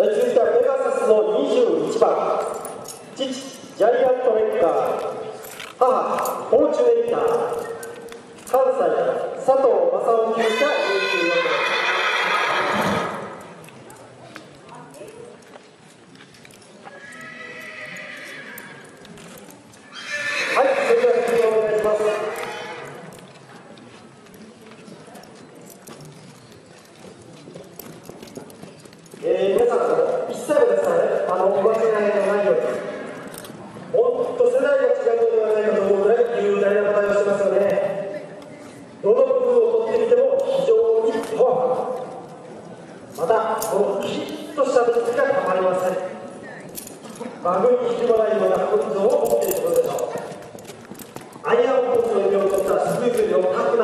続いてはペガサスの21番。父ジャイアントレッカー。母フォーチュネイター。関西佐藤正雄厩舎24名はい、それでは次お願います。えー、皆さん、一切のですね、あの、お忘れないように、本当、世代が違うのではないかと思うぐらい雄大な名前をしてますよね。どの部分を取ってみても非常にパワフル。また、このキリッとした目つきがたまりません。馬群に引きもないような骨像を持っていることでしょう。アイアンコースの意味を取ったスクープのタフ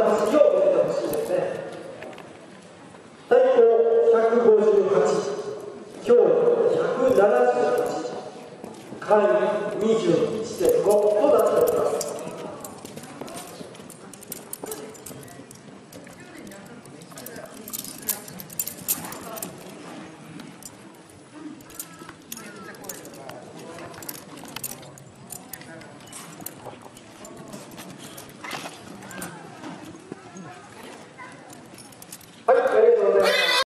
今日178回21.5